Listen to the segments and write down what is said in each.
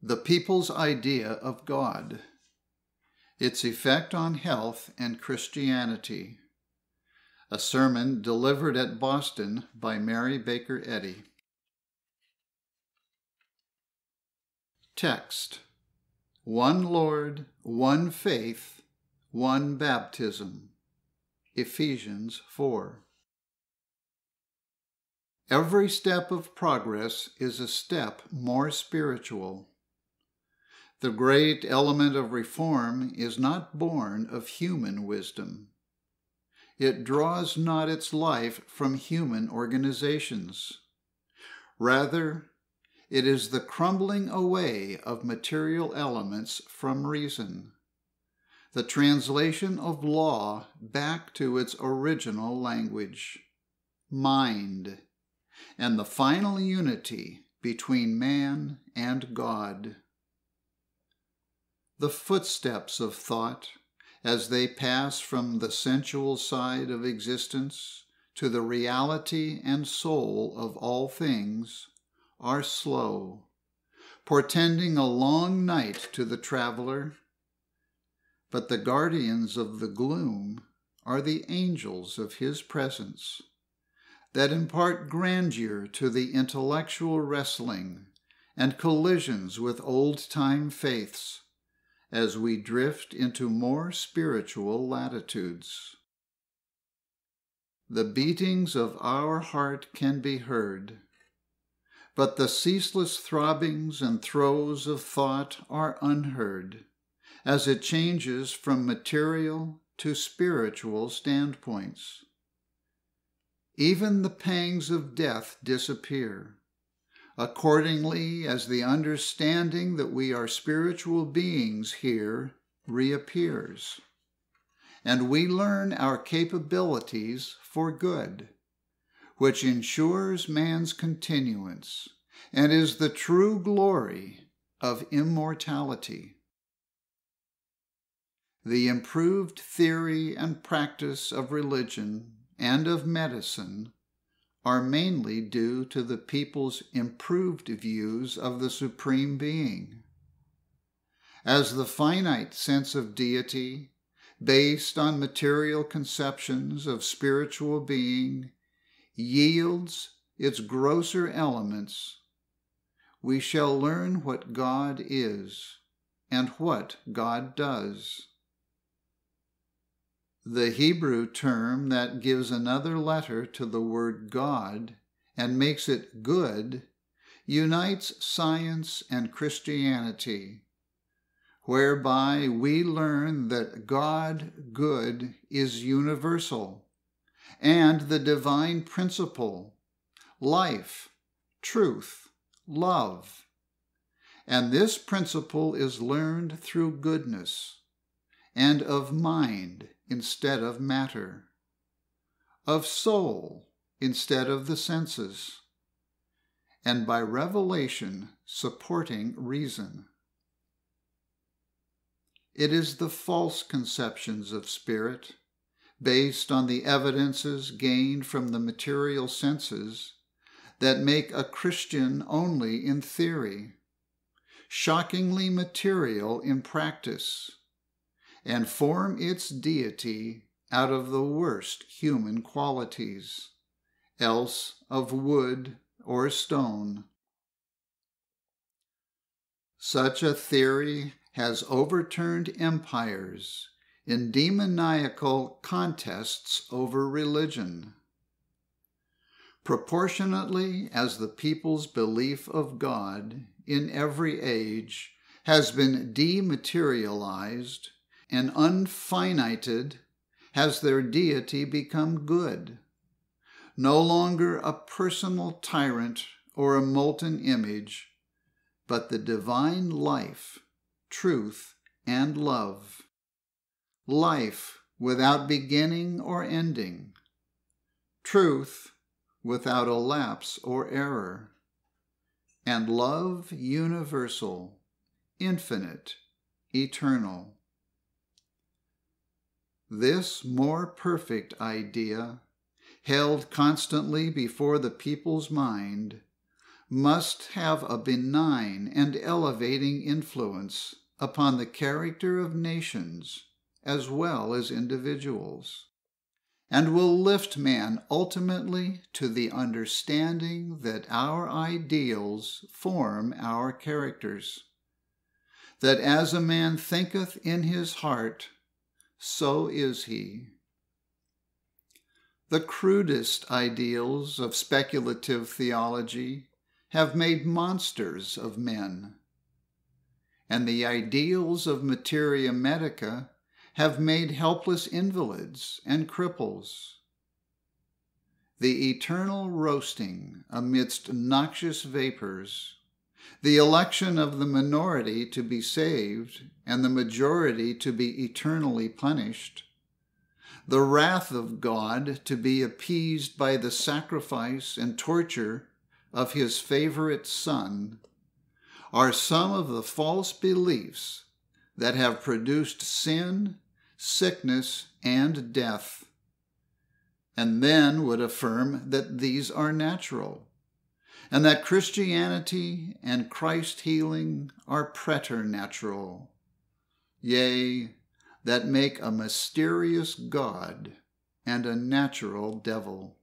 The People's Idea of God Its Effect on Health and Christianity. A sermon delivered at Boston by Mary Baker Eddy. Text One Lord, one faith, one baptism. Ephesians 4. Every step of progress is a step more spiritual. The great element of reform is not born of human wisdom. It draws not its life from human organizations. Rather, it is the crumbling away of material elements from reason, the translation of law back to its original language, mind, and the final unity between man and God the footsteps of thought as they pass from the sensual side of existence to the reality and soul of all things are slow, portending a long night to the traveler. But the guardians of the gloom are the angels of his presence that impart grandeur to the intellectual wrestling and collisions with old time faiths as we drift into more spiritual latitudes. The beatings of our heart can be heard, but the ceaseless throbbings and throes of thought are unheard as it changes from material to spiritual standpoints. Even the pangs of death disappear accordingly as the understanding that we are spiritual beings here reappears. And we learn our capabilities for good, which ensures man's continuance and is the true glory of immortality. The improved theory and practice of religion and of medicine are mainly due to the people's improved views of the Supreme Being. As the finite sense of deity, based on material conceptions of spiritual being, yields its grosser elements, we shall learn what God is and what God does. The Hebrew term that gives another letter to the word God and makes it good unites science and Christianity, whereby we learn that God good is universal and the divine principle, life, truth, love. And this principle is learned through goodness and of mind instead of matter, of soul instead of the senses, and by revelation supporting reason. It is the false conceptions of spirit, based on the evidences gained from the material senses, that make a Christian only in theory, shockingly material in practice and form its deity out of the worst human qualities, else of wood or stone. Such a theory has overturned empires in demoniacal contests over religion. Proportionately as the people's belief of God in every age has been dematerialized and unfinited has their deity become good, no longer a personal tyrant or a molten image, but the divine life, truth, and love. Life without beginning or ending. Truth without a lapse or error. And love universal, infinite, eternal. This more perfect idea, held constantly before the people's mind, must have a benign and elevating influence upon the character of nations as well as individuals, and will lift man ultimately to the understanding that our ideals form our characters, that as a man thinketh in his heart, so is he. The crudest ideals of speculative theology have made monsters of men, and the ideals of materia medica have made helpless invalids and cripples. The eternal roasting amidst noxious vapors, the election of the minority to be saved and the majority to be eternally punished, the wrath of God to be appeased by the sacrifice and torture of his favorite son, are some of the false beliefs that have produced sin, sickness, and death, and then would affirm that these are natural, and that Christianity and Christ healing are preternatural. Yea, that make a mysterious God and a natural devil.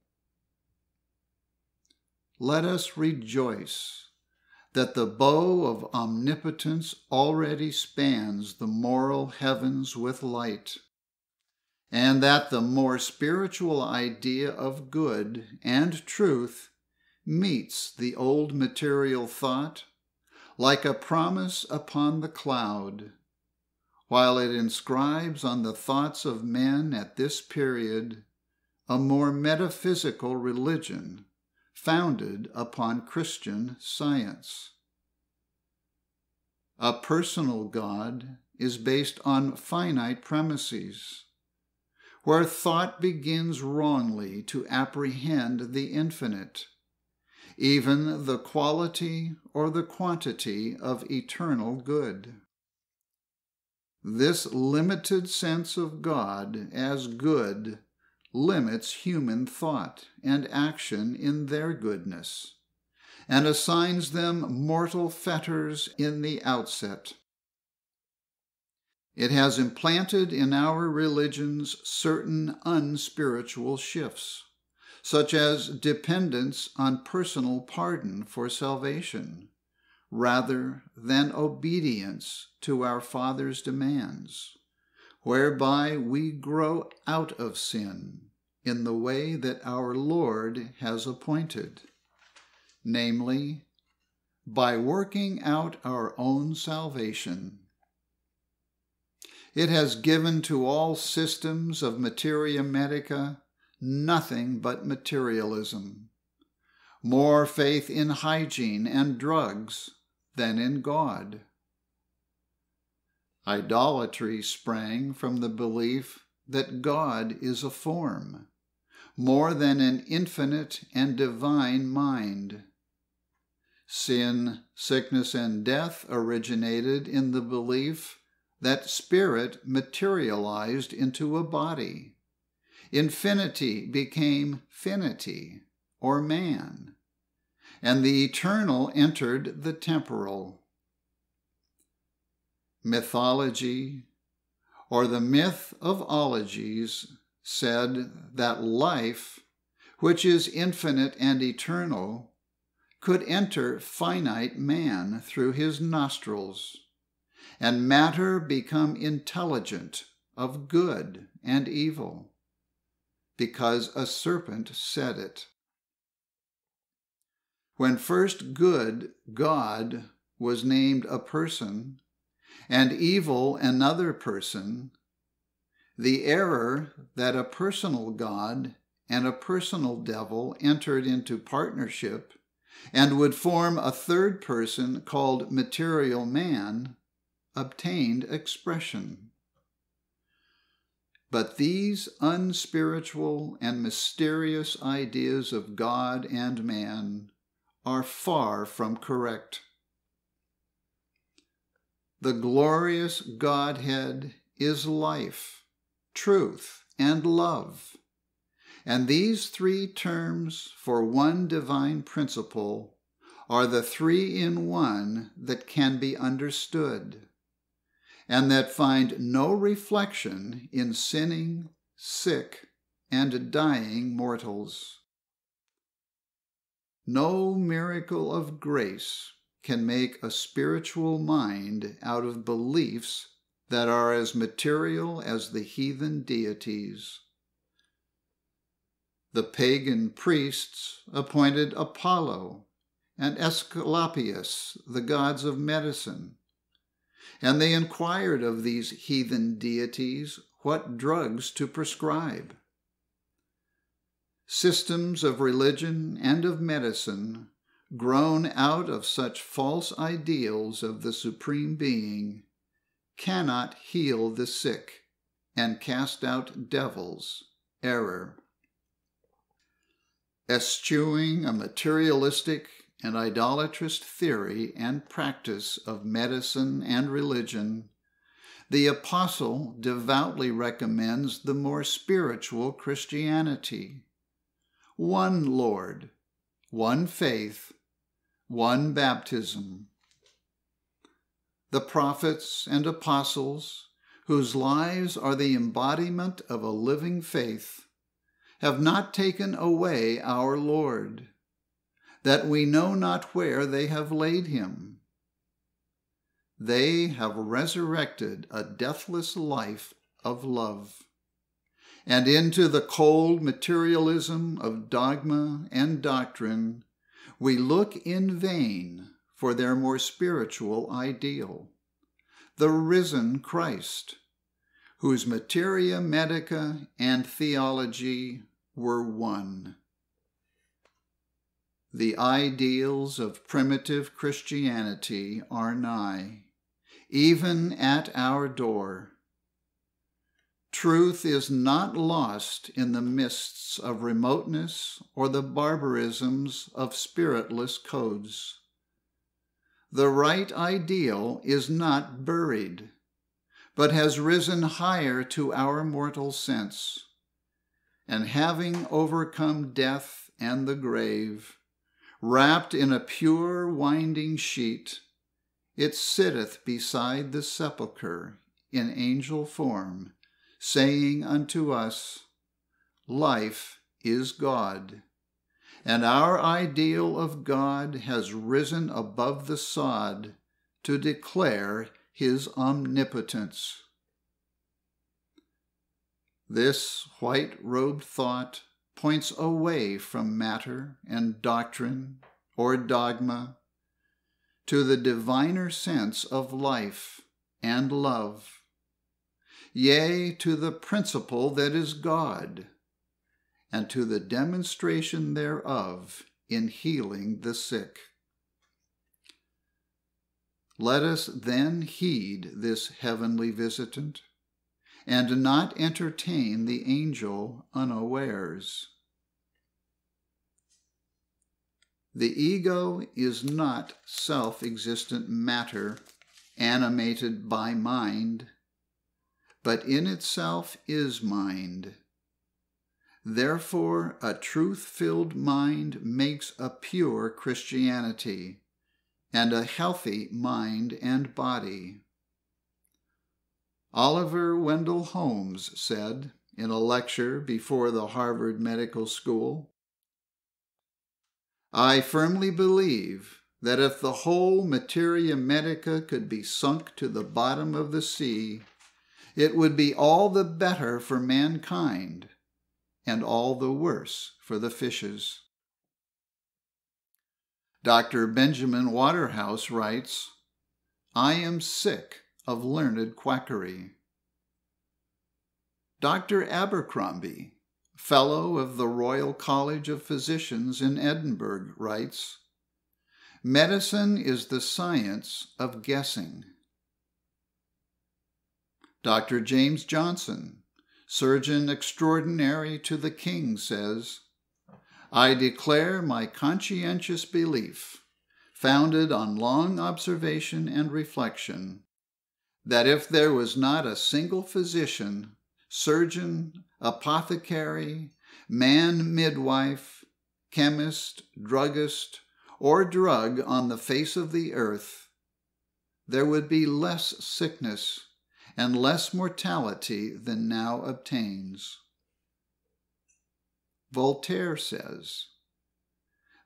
Let us rejoice that the bow of omnipotence already spans the moral heavens with light, and that the more spiritual idea of good and truth meets the old material thought like a promise upon the cloud while it inscribes on the thoughts of men at this period a more metaphysical religion founded upon Christian science. A personal God is based on finite premises, where thought begins wrongly to apprehend the infinite, even the quality or the quantity of eternal good. This limited sense of God as good limits human thought and action in their goodness, and assigns them mortal fetters in the outset. It has implanted in our religions certain unspiritual shifts, such as dependence on personal pardon for salvation rather than obedience to our Father's demands, whereby we grow out of sin in the way that our Lord has appointed, namely, by working out our own salvation. It has given to all systems of materia medica nothing but materialism, more faith in hygiene and drugs than in God. Idolatry sprang from the belief that God is a form, more than an infinite and divine mind. Sin, sickness, and death originated in the belief that spirit materialized into a body. Infinity became finity, or man and the eternal entered the temporal. Mythology, or the myth of ologies, said that life, which is infinite and eternal, could enter finite man through his nostrils, and matter become intelligent of good and evil, because a serpent said it. When first good, God, was named a person, and evil another person, the error that a personal God and a personal devil entered into partnership and would form a third person called material man obtained expression. But these unspiritual and mysterious ideas of God and man are far from correct. The glorious Godhead is life, truth, and love. And these three terms for one divine principle are the three in one that can be understood, and that find no reflection in sinning, sick, and dying mortals. No miracle of grace can make a spiritual mind out of beliefs that are as material as the heathen deities. The pagan priests appointed Apollo and Aesculapius, the gods of medicine, and they inquired of these heathen deities what drugs to prescribe. Systems of religion and of medicine, grown out of such false ideals of the Supreme Being, cannot heal the sick and cast out devils, error. Eschewing a materialistic and idolatrous theory and practice of medicine and religion, the apostle devoutly recommends the more spiritual Christianity. One Lord, one faith, one baptism, the prophets and apostles, whose lives are the embodiment of a living faith, have not taken away our Lord, that we know not where they have laid him. They have resurrected a deathless life of love. And into the cold materialism of dogma and doctrine, we look in vain for their more spiritual ideal, the risen Christ, whose materia medica and theology were one. The ideals of primitive Christianity are nigh, even at our door. Truth is not lost in the mists of remoteness or the barbarisms of spiritless codes. The right ideal is not buried, but has risen higher to our mortal sense. And having overcome death and the grave, wrapped in a pure winding sheet, it sitteth beside the sepulchre in angel form, saying unto us, Life is God and our ideal of God has risen above the sod to declare his omnipotence. This white robed thought points away from matter and doctrine or dogma to the diviner sense of life and love, yea, to the principle that is God and to the demonstration thereof in healing the sick. Let us then heed this heavenly visitant, and not entertain the angel unawares. The ego is not self existent matter animated by mind, but in itself is mind Therefore, a truth filled mind makes a pure Christianity and a healthy mind and body. Oliver Wendell Holmes said in a lecture before the Harvard Medical School I firmly believe that if the whole materia medica could be sunk to the bottom of the sea, it would be all the better for mankind and all the worse for the fishes. Dr. Benjamin Waterhouse writes, I am sick of learned quackery. Dr. Abercrombie, Fellow of the Royal College of Physicians in Edinburgh, writes, Medicine is the science of guessing. Dr. James Johnson, Surgeon Extraordinary to the King says, I declare my conscientious belief, founded on long observation and reflection, that if there was not a single physician, surgeon, apothecary, man midwife, chemist, druggist, or drug on the face of the earth, there would be less sickness and less mortality than now obtains. Voltaire says,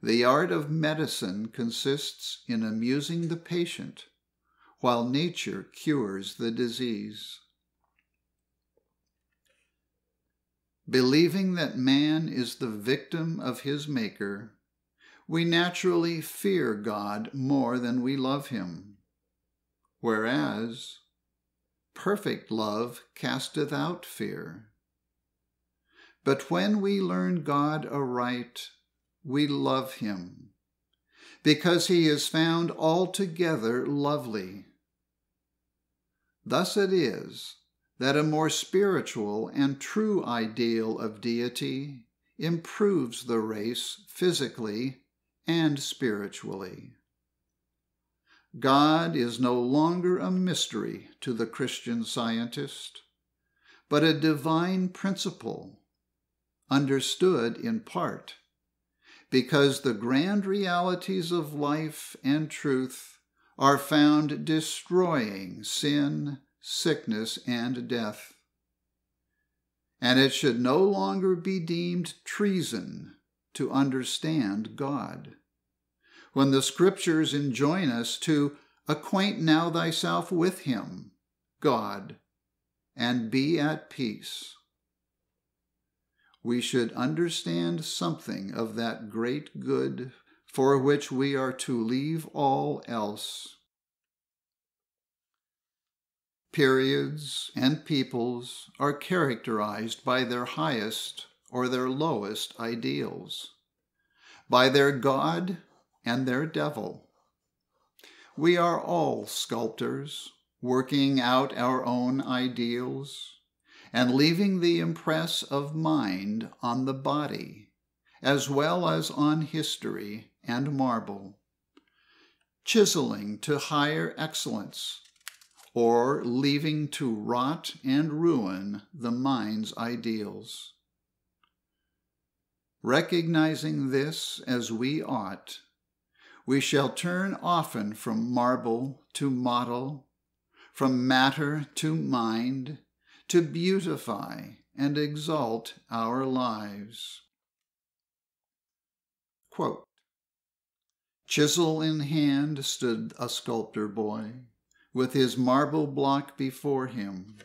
The art of medicine consists in amusing the patient while nature cures the disease. Believing that man is the victim of his Maker, we naturally fear God more than we love him. Whereas, perfect love casteth out fear. But when we learn God aright, we love him, because he is found altogether lovely. Thus it is that a more spiritual and true ideal of deity improves the race physically and spiritually. God is no longer a mystery to the Christian scientist, but a divine principle, understood in part, because the grand realities of life and truth are found destroying sin, sickness, and death. And it should no longer be deemed treason to understand God. When the scriptures enjoin us to acquaint now thyself with him, God, and be at peace, we should understand something of that great good for which we are to leave all else. Periods and peoples are characterized by their highest or their lowest ideals, by their God and their devil. We are all sculptors, working out our own ideals and leaving the impress of mind on the body, as well as on history and marble, chiseling to higher excellence, or leaving to rot and ruin the mind's ideals. Recognizing this as we ought, we shall turn often from marble to model, from matter to mind, to beautify and exalt our lives. Quote, Chisel in hand stood a sculptor boy, with his marble block before him,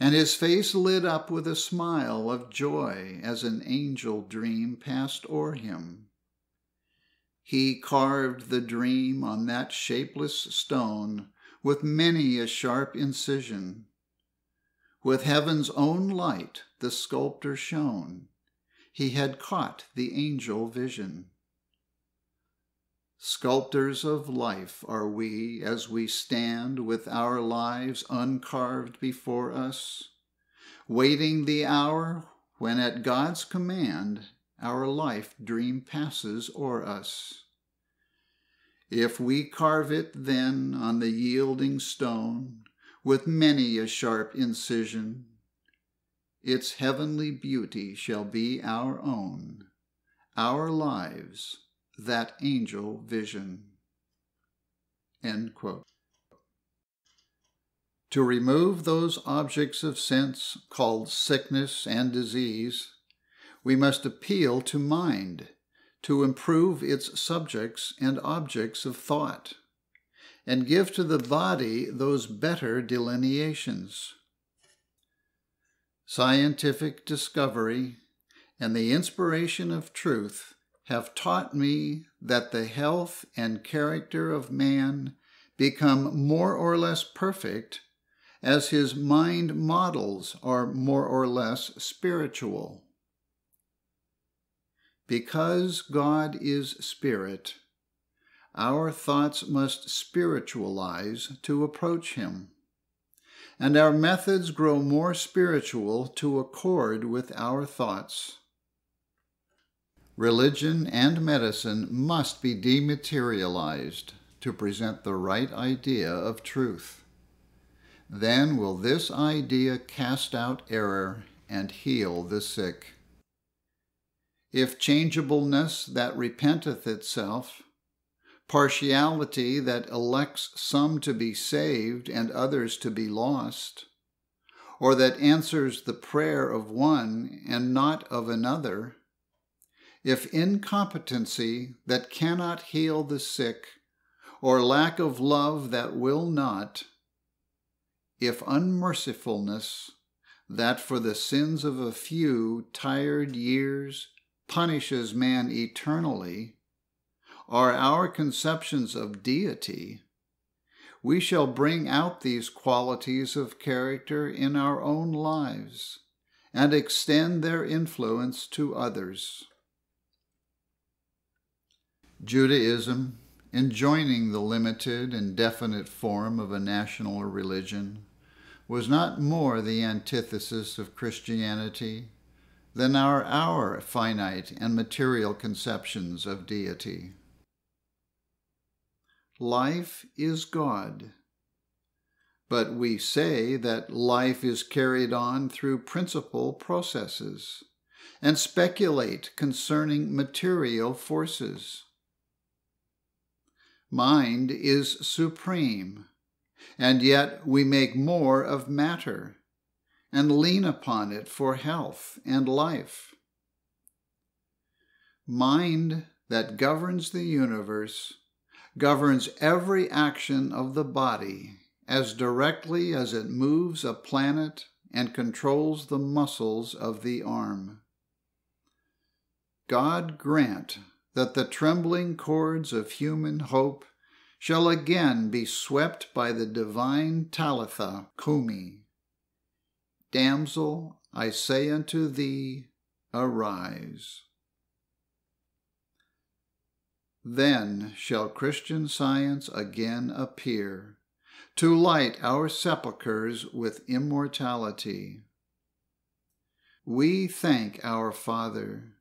and his face lit up with a smile of joy as an angel dream passed o'er him. He carved the dream on that shapeless stone with many a sharp incision. With heaven's own light the sculptor shone. He had caught the angel vision. Sculptors of life are we as we stand with our lives uncarved before us, waiting the hour when at God's command our life dream passes o'er us. If we carve it then on the yielding stone with many a sharp incision, its heavenly beauty shall be our own, our lives that angel vision. End quote. To remove those objects of sense called sickness and disease, we must appeal to mind to improve its subjects and objects of thought, and give to the body those better delineations. Scientific discovery and the inspiration of truth have taught me that the health and character of man become more or less perfect as his mind models are more or less spiritual. Because God is spirit, our thoughts must spiritualize to approach him, and our methods grow more spiritual to accord with our thoughts. Religion and medicine must be dematerialized to present the right idea of truth. Then will this idea cast out error and heal the sick. if changeableness that repenteth itself, partiality that elects some to be saved and others to be lost, or that answers the prayer of one and not of another, if incompetency that cannot heal the sick, or lack of love that will not, if unmercifulness that for the sins of a few tired years punishes man eternally, are our conceptions of deity, we shall bring out these qualities of character in our own lives and extend their influence to others. Judaism, enjoining the limited and definite form of a national religion, was not more the antithesis of Christianity than are our finite and material conceptions of deity. Life is God. But we say that life is carried on through principal processes and speculate concerning material forces. Mind is supreme, and yet we make more of matter and lean upon it for health and life. Mind that governs the universe governs every action of the body as directly as it moves a planet and controls the muscles of the arm. God grant that the trembling chords of human hope shall again be swept by the divine Talitha cumi. Damsel, I say unto thee, arise. Then shall Christian science again appear, to light our sepulchres with immortality. We thank our Father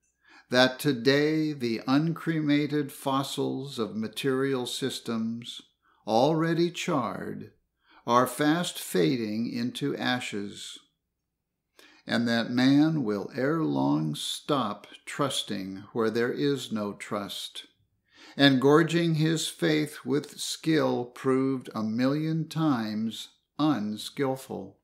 that today the uncremated fossils of material systems, already charred, are fast fading into ashes, and that man will ere long stop trusting where there is no trust and gorging his faith with skill proved a million times unskilful.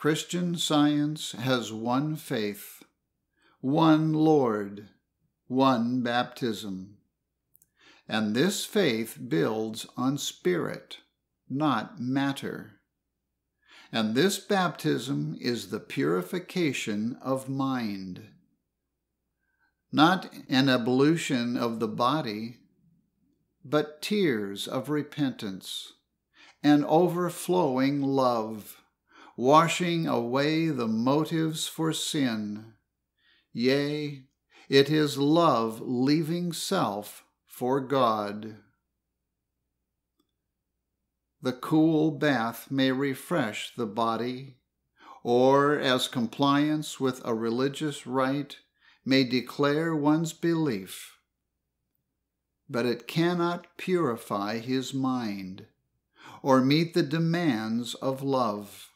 Christian science has one faith, one Lord, one baptism. And this faith builds on spirit, not matter. And this baptism is the purification of mind not an ablution of the body, but tears of repentance and overflowing love, washing away the motives for sin. Yea, it is love leaving self for God. The cool bath may refresh the body, or as compliance with a religious rite may declare one's belief, but it cannot purify his mind or meet the demands of love.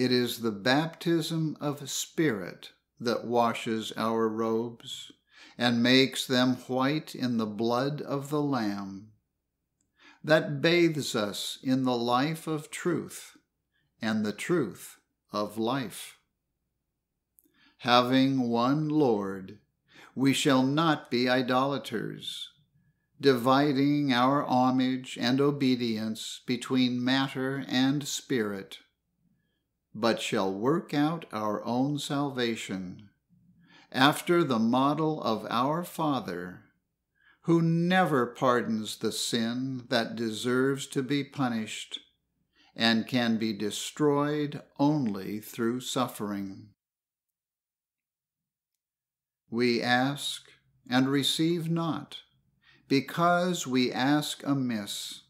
It is the baptism of Spirit that washes our robes and makes them white in the blood of the Lamb, that bathes us in the life of truth and the truth of life. Having one Lord, we shall not be idolaters, dividing our homage and obedience between matter and spirit, but shall work out our own salvation after the model of our Father, who never pardons the sin that deserves to be punished and can be destroyed only through suffering. We ask and receive not, because we ask amiss.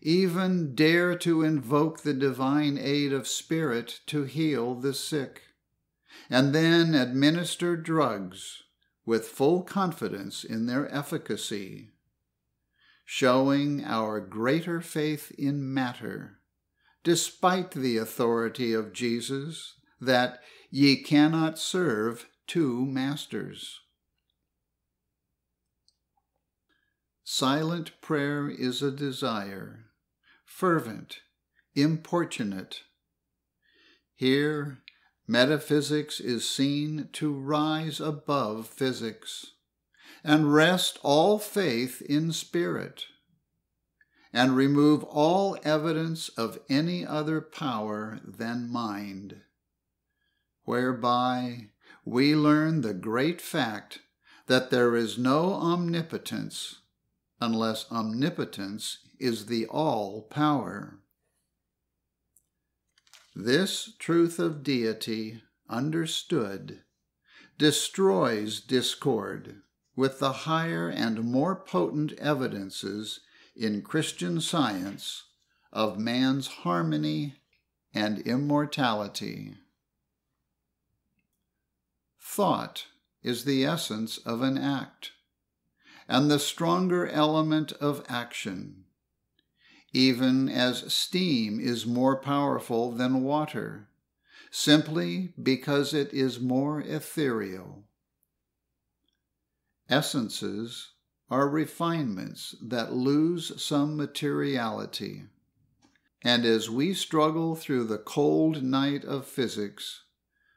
Even dare to invoke the divine aid of Spirit to heal the sick, and then administer drugs with full confidence in their efficacy, showing our greater faith in matter, despite the authority of Jesus that ye cannot serve two masters. Silent prayer is a desire, fervent, importunate. Here, metaphysics is seen to rise above physics and rest all faith in spirit and remove all evidence of any other power than mind, whereby we learn the great fact that there is no omnipotence unless omnipotence is the all power. This truth of deity, understood, destroys discord with the higher and more potent evidences in Christian science of man's harmony and immortality. Thought is the essence of an act, and the stronger element of action, even as steam is more powerful than water, simply because it is more ethereal. Essences are refinements that lose some materiality. And as we struggle through the cold night of physics,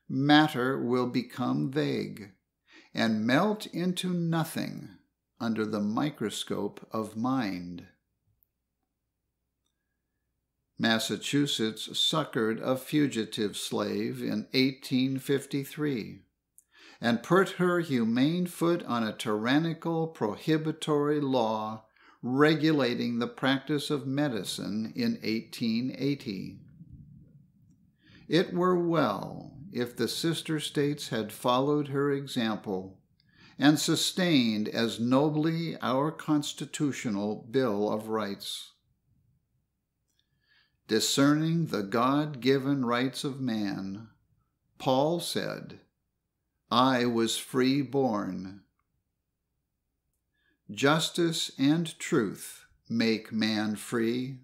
matter will become vague and melt into nothing under the microscope of mind. Massachusetts succored a fugitive slave in 1853 and put her humane foot on a tyrannical prohibitory law regulating the practice of medicine in 1880. It were well if the sister states had followed her example and sustained as nobly our constitutional Bill of Rights. Discerning the God given rights of man, Paul said, I was free born. Justice and truth make man free.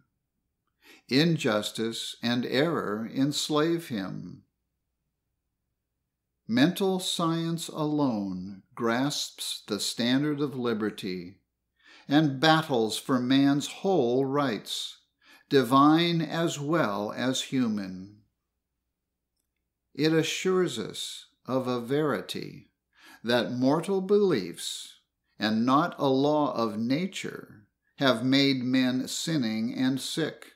Injustice and error enslave him. Mental science alone grasps the standard of liberty and battles for man's whole rights, divine as well as human. It assures us of a verity that mortal beliefs and not a law of nature have made men sinning and sick,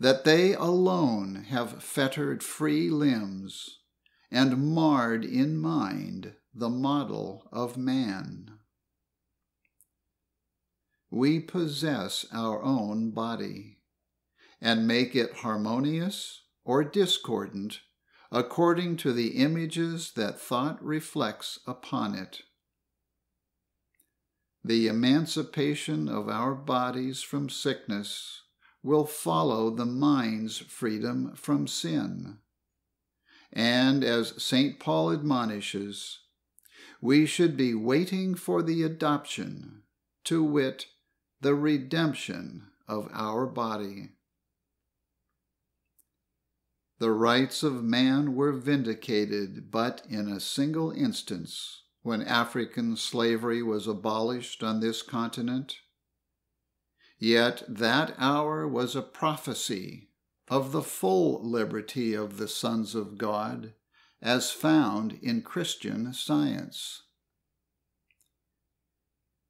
that they alone have fettered free limbs and marred in mind the model of man. We possess our own body and make it harmonious or discordant according to the images that thought reflects upon it. The emancipation of our bodies from sickness will follow the mind's freedom from sin. And as St. Paul admonishes, we should be waiting for the adoption, to wit, the redemption of our body. The rights of man were vindicated but in a single instance when African slavery was abolished on this continent. Yet that hour was a prophecy of the full liberty of the sons of God as found in Christian science.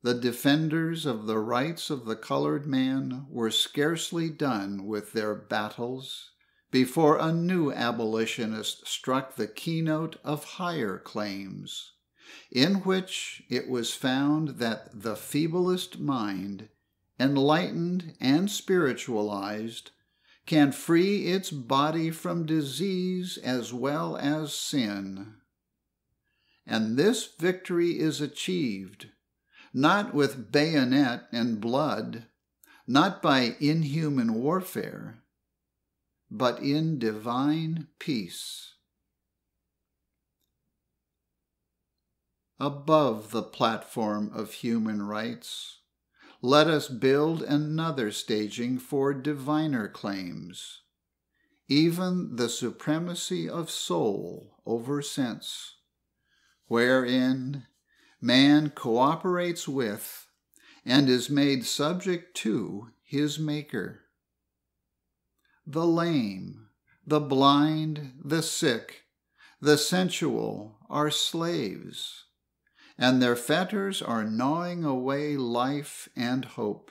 The defenders of the rights of the colored man were scarcely done with their battles before a new abolitionist struck the keynote of higher claims, in which it was found that the feeblest mind, enlightened and spiritualized, can free its body from disease as well as sin. And this victory is achieved not with bayonet and blood, not by inhuman warfare, but in divine peace. Above the platform of human rights, let us build another staging for diviner claims, even the supremacy of soul over sense, wherein man cooperates with and is made subject to his Maker. The lame, the blind, the sick, the sensual are slaves, and their fetters are gnawing away life and hope.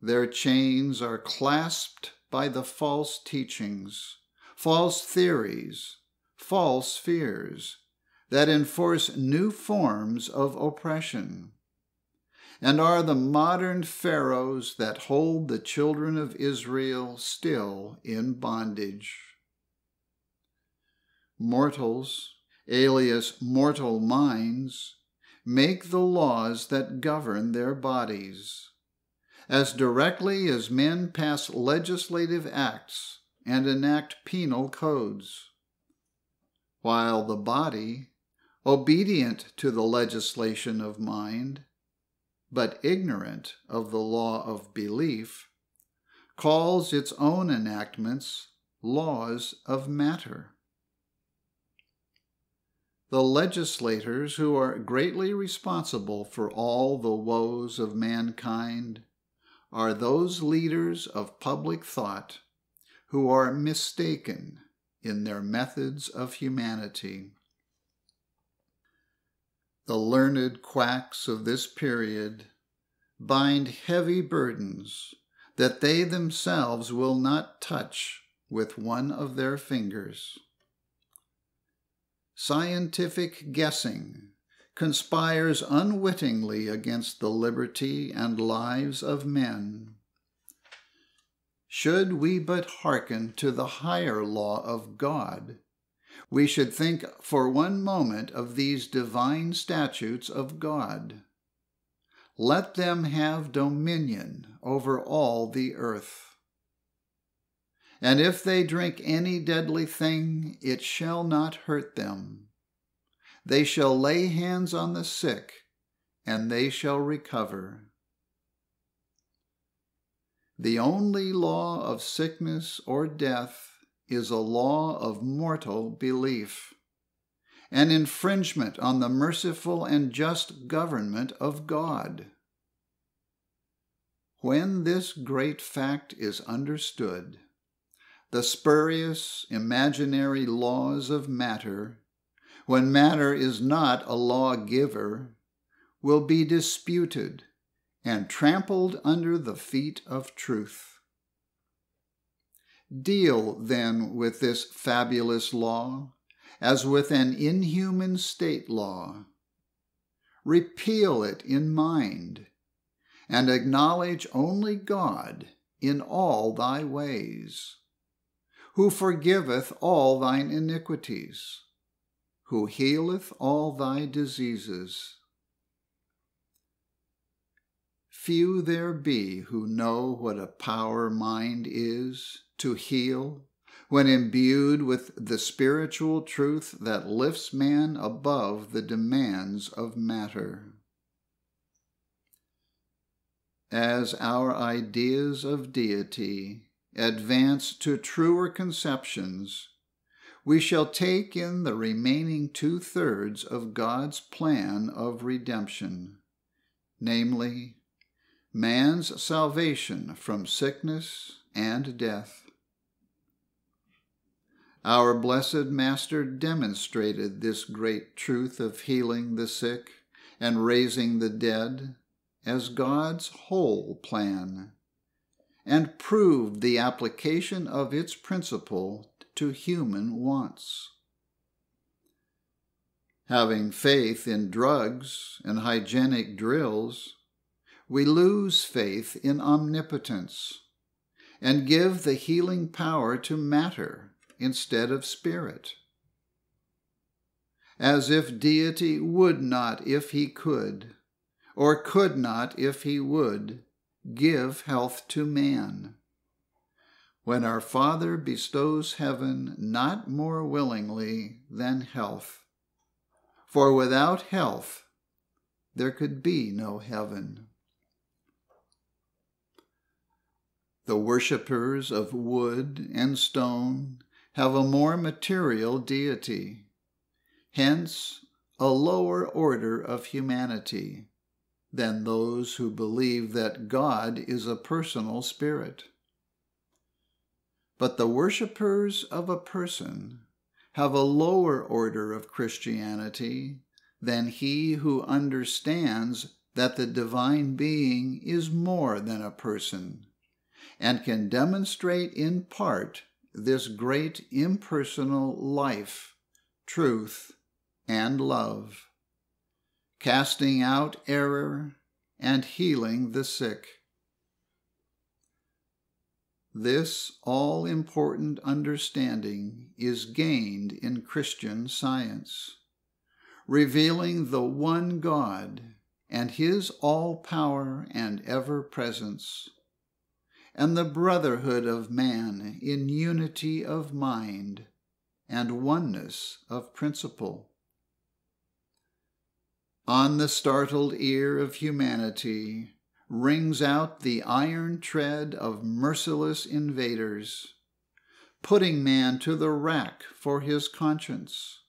Their chains are clasped by the false teachings, false theories, false fears that enforce new forms of oppression, and are the modern pharaohs that hold the children of Israel still in bondage. Mortals, alias mortal minds, make the laws that govern their bodies as directly as men pass legislative acts and enact penal codes, while the body, obedient to the legislation of mind, but ignorant of the law of belief, calls its own enactments laws of matter. The legislators who are greatly responsible for all the woes of mankind are those leaders of public thought who are mistaken in their methods of humanity. The learned quacks of this period bind heavy burdens that they themselves will not touch with one of their fingers. Scientific guessing conspires unwittingly against the liberty and lives of men. Should we but hearken to the higher law of God, we should think for one moment of these divine statutes of God. Let them have dominion over all the earth. And if they drink any deadly thing, it shall not hurt them they shall lay hands on the sick, and they shall recover. The only law of sickness or death is a law of mortal belief, an infringement on the merciful and just government of God. When this great fact is understood, the spurious imaginary laws of matter when matter is not a lawgiver, will be disputed and trampled under the feet of truth. Deal then with this fabulous law as with an inhuman state law. Repeal it in mind, and acknowledge only God in all thy ways, who forgiveth all thine iniquities who healeth all thy diseases. Few there be who know what a power mind is to heal when imbued with the spiritual truth that lifts man above the demands of matter. As our ideas of deity advance to truer conceptions, we shall take in the remaining two thirds of God's plan of redemption, namely, man's salvation from sickness and death. Our blessed Master demonstrated this great truth of healing the sick and raising the dead as God's whole plan, and proved the application of its principle to human wants. Having faith in drugs and hygienic drills, we lose faith in omnipotence and give the healing power to matter instead of spirit. As if deity would not if he could, or could not if he would, give health to man when our Father bestows heaven not more willingly than health. For without health, there could be no heaven. The worshippers of wood and stone have a more material deity, hence a lower order of humanity than those who believe that God is a personal spirit. But the worshippers of a person have a lower order of Christianity than he who understands that the divine being is more than a person and can demonstrate in part this great impersonal life, truth, and love, casting out error and healing the sick. This all important understanding is gained in Christian science, revealing the one God and His all power and ever presence, and the brotherhood of man in unity of mind and oneness of principle. On the startled ear of humanity rings out the iron tread of merciless invaders, putting man to the rack for his conscience,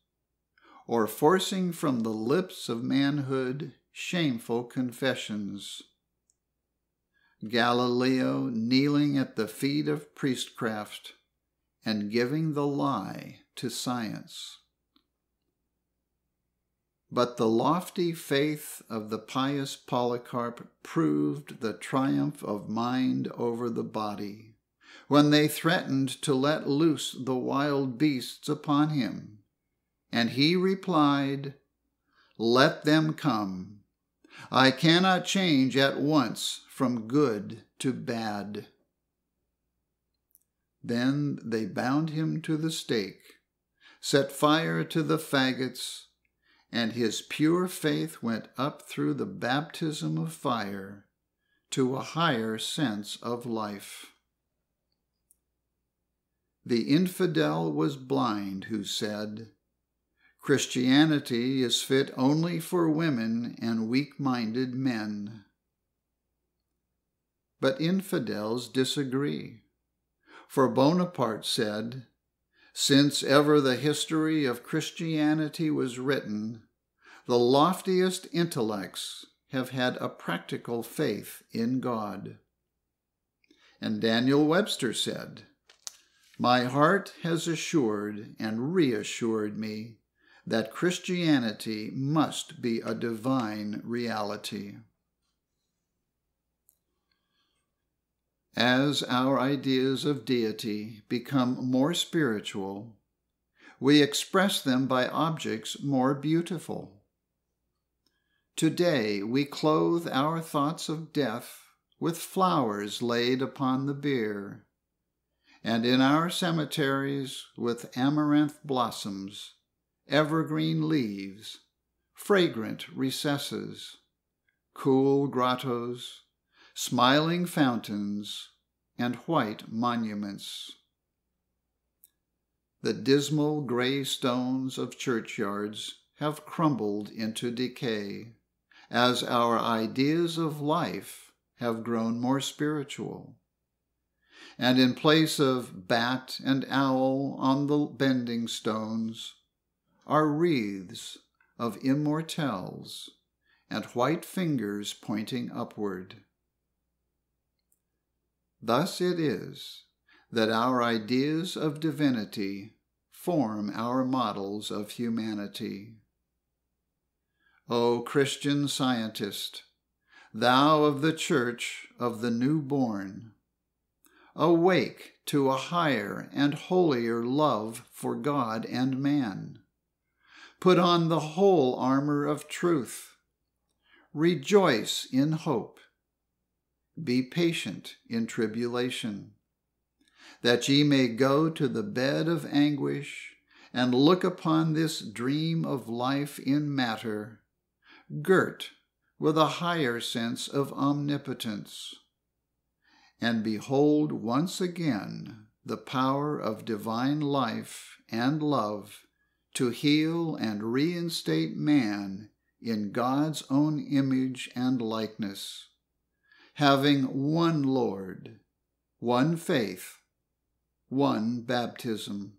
or forcing from the lips of manhood shameful confessions. Galileo kneeling at the feet of priestcraft and giving the lie to science. But the lofty faith of the pious Polycarp proved the triumph of mind over the body when they threatened to let loose the wild beasts upon him. And he replied, Let them come. I cannot change at once from good to bad. Then they bound him to the stake, set fire to the faggots, and his pure faith went up through the baptism of fire to a higher sense of life. The infidel was blind who said, Christianity is fit only for women and weak minded men. But infidels disagree. For Bonaparte said, since ever the history of Christianity was written, the loftiest intellects have had a practical faith in God. And Daniel Webster said, My heart has assured and reassured me that Christianity must be a divine reality. As our ideas of deity become more spiritual, we express them by objects more beautiful. Today we clothe our thoughts of death with flowers laid upon the bier, and in our cemeteries with amaranth blossoms, evergreen leaves, fragrant recesses, cool grottos, smiling fountains, and white monuments. The dismal gray stones of churchyards have crumbled into decay as our ideas of life have grown more spiritual. And in place of bat and owl on the bending stones are wreaths of immortelles and white fingers pointing upward. Thus it is that our ideas of divinity form our models of humanity. O Christian scientist, thou of the church of the newborn, awake to a higher and holier love for God and man. Put on the whole armor of truth. Rejoice in hope be patient in tribulation, that ye may go to the bed of anguish and look upon this dream of life in matter, girt with a higher sense of omnipotence, and behold once again the power of divine life and love to heal and reinstate man in God's own image and likeness having one Lord, one faith, one baptism.